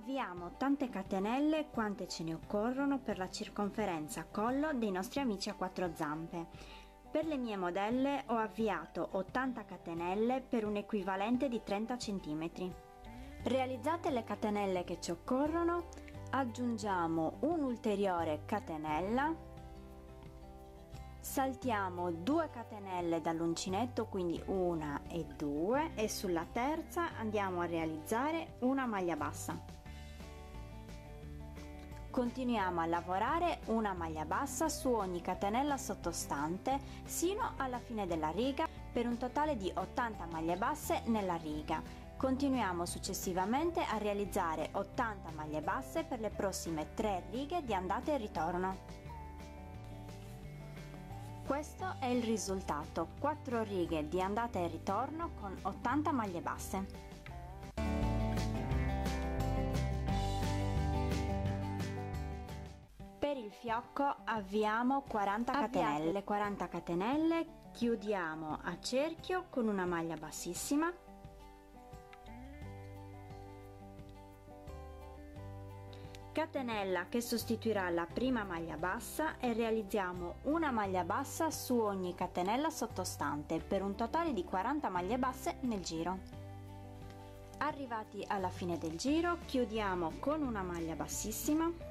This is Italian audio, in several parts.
Avviamo tante catenelle quante ce ne occorrono per la circonferenza collo dei nostri amici a quattro zampe. Per le mie modelle ho avviato 80 catenelle per un equivalente di 30 cm. Realizzate le catenelle che ci occorrono, aggiungiamo un'ulteriore catenella saltiamo 2 catenelle dall'uncinetto quindi una e due e sulla terza andiamo a realizzare una maglia bassa continuiamo a lavorare una maglia bassa su ogni catenella sottostante sino alla fine della riga per un totale di 80 maglie basse nella riga. Continuiamo successivamente a realizzare 80 maglie basse per le prossime 3 righe di andata e ritorno. Questo è il risultato, 4 righe di andata e ritorno con 80 maglie basse. Fiocco avviamo 40 catenelle, le 40 catenelle chiudiamo a cerchio con una maglia bassissima. Catenella che sostituirà la prima maglia bassa e realizziamo una maglia bassa su ogni catenella sottostante per un totale di 40 maglie basse nel giro. Arrivati alla fine del giro chiudiamo con una maglia bassissima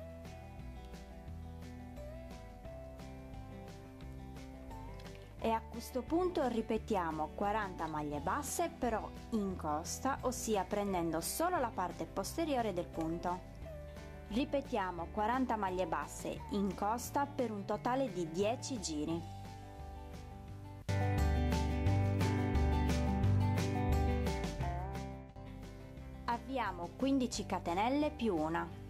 e a questo punto ripetiamo 40 maglie basse però in costa ossia prendendo solo la parte posteriore del punto Ripetiamo 40 maglie basse in costa per un totale di 10 giri. Avviamo 15 catenelle più una.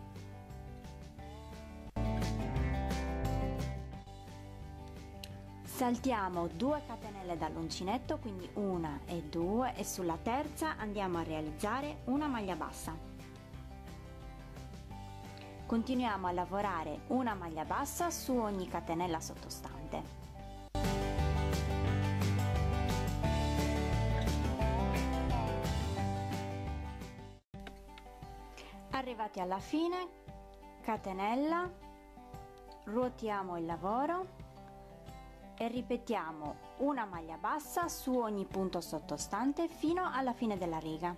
Saltiamo 2 catenelle dall'uncinetto, quindi una e due e sulla terza andiamo a realizzare una maglia bassa. Continuiamo a lavorare una maglia bassa su ogni catenella sottostante. Arrivati alla fine, catenella, ruotiamo il lavoro e ripetiamo una maglia bassa su ogni punto sottostante fino alla fine della riga.